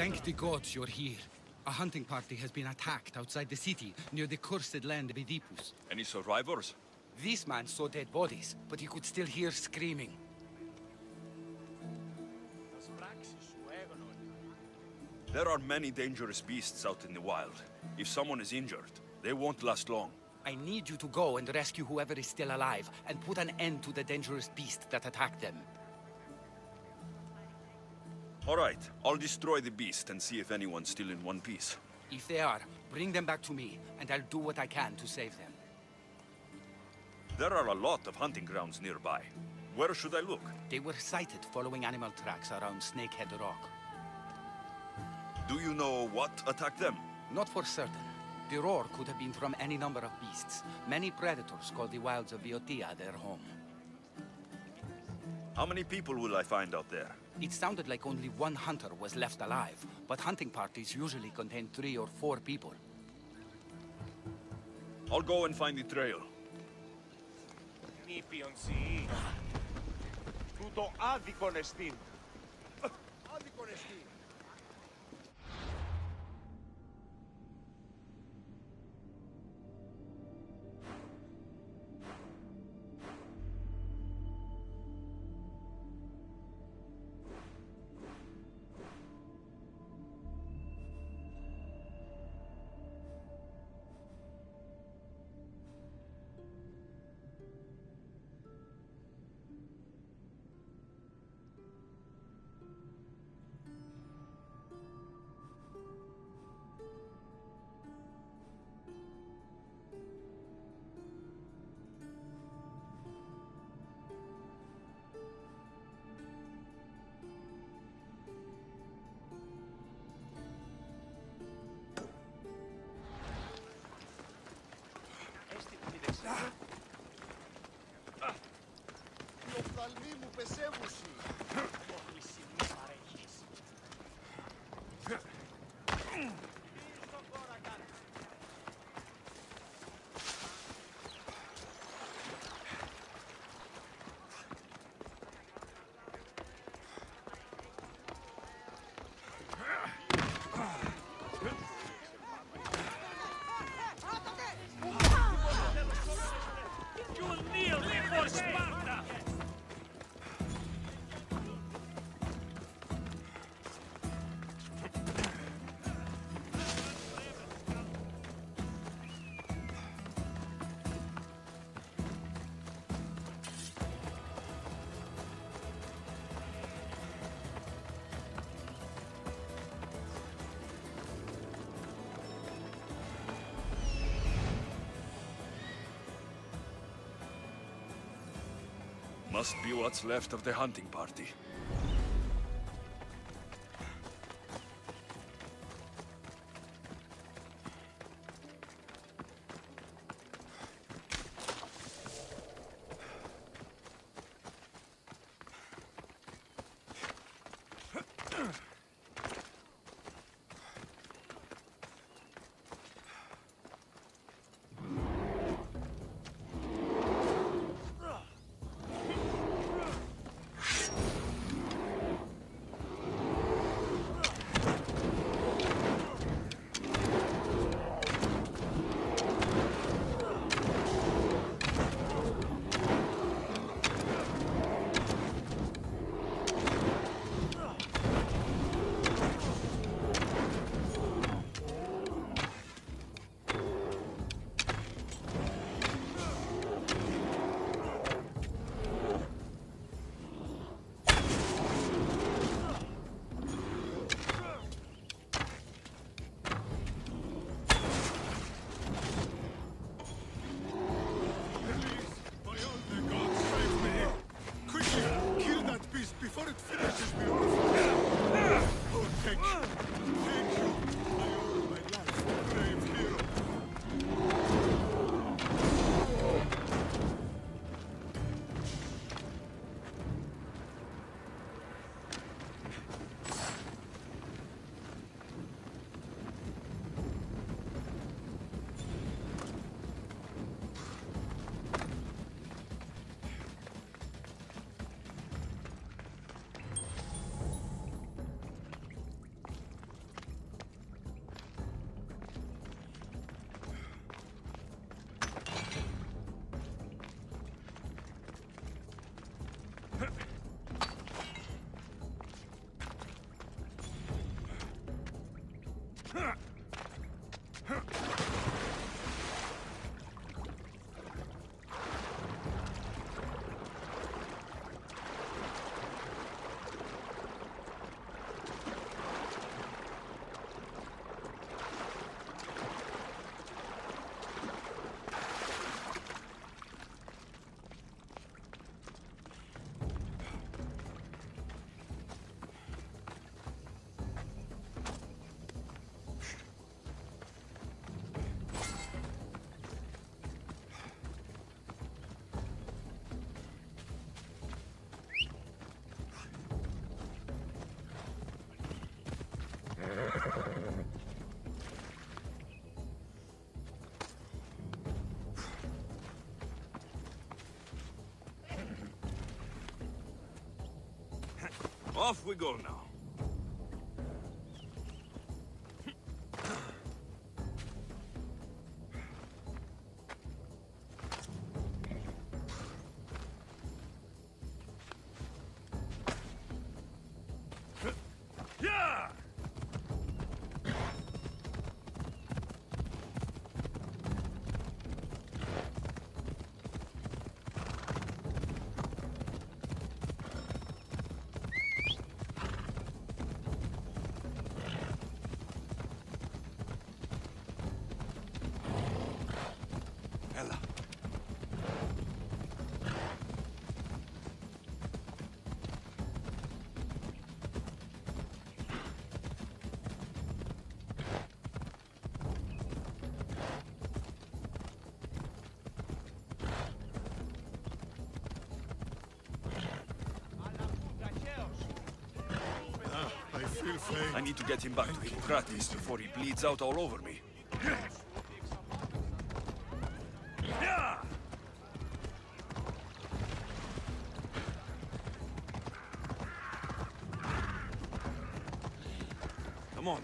Thank the gods you're here. A hunting party has been attacked outside the city, near the cursed land of Oedipus. Any survivors? This man saw dead bodies, but he could still hear screaming. There are many dangerous beasts out in the wild. If someone is injured, they won't last long. I need you to go and rescue whoever is still alive, and put an end to the dangerous beast that attacked them. All right, I'll destroy the beast and see if anyone's still in one piece. If they are, bring them back to me, and I'll do what I can to save them. There are a lot of hunting grounds nearby. Where should I look? They were sighted following animal tracks around Snakehead Rock. Do you know what attacked them? Not for certain. The roar could have been from any number of beasts. Many predators call the wilds of Boeotia their home. How many people will I find out there? It sounded like only one hunter was left alive, but hunting parties usually contain three or four people. I'll go and find the trail. Νήπιον σιή. Τούτο άδικον εστίν. Άδικον εστίν. Must be what's left of the hunting party. Off we go now. I need to get him back to Hippocrates before he bleeds out all over me. Come on,